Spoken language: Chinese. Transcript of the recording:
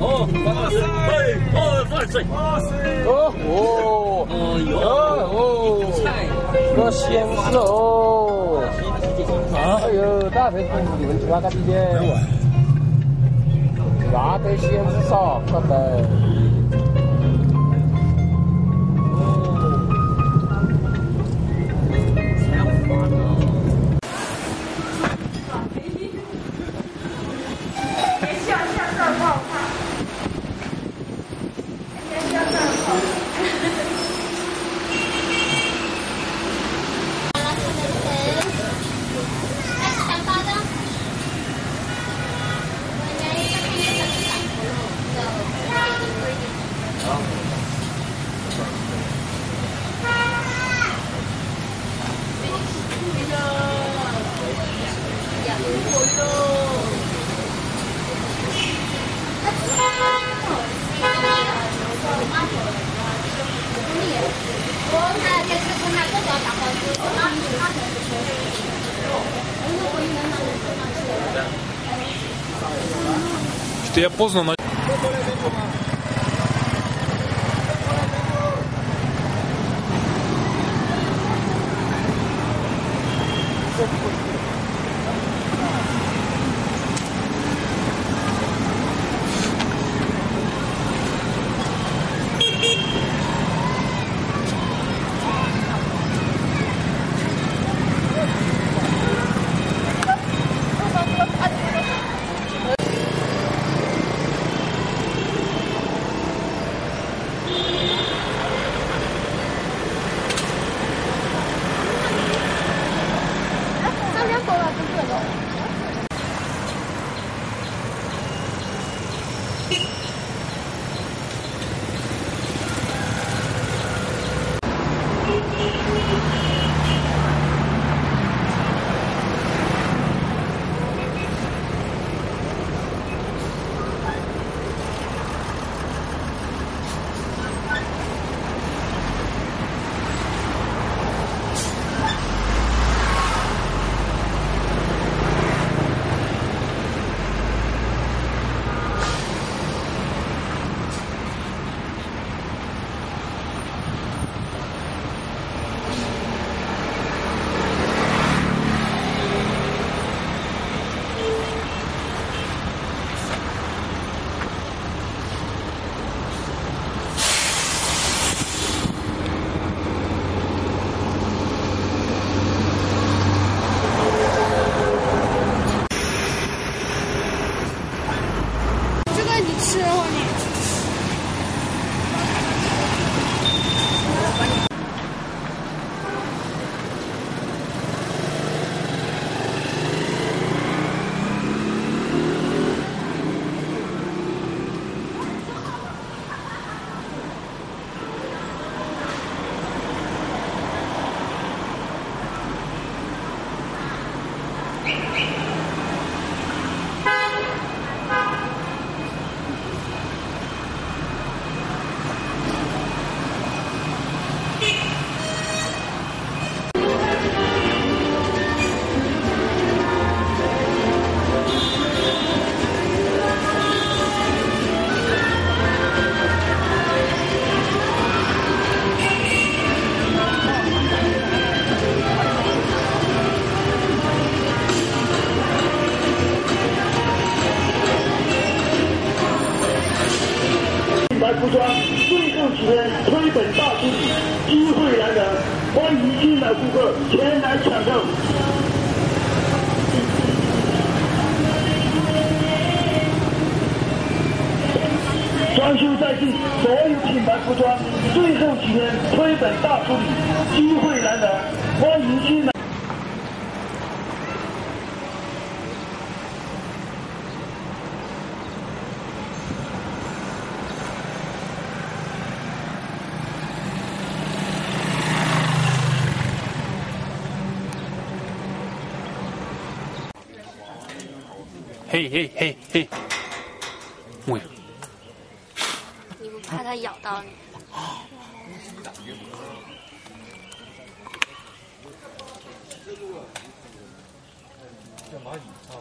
哦，哦，万岁！哇塞！哦哦，哦哟，哦，个鲜肉！啊！哎呦，大腿肚子的问题啊，干弟弟！那得鲜少，可得。Что я поздно на... あ!服装，最后几天推本大处理，机会难得，欢迎新来顾客前来抢购。装修在即，所有品牌服装，最后几天推本大处理，机会难得，欢迎新来。嘿嘿嘿嘿，喂，你不怕它咬到你？这蚂蚁的。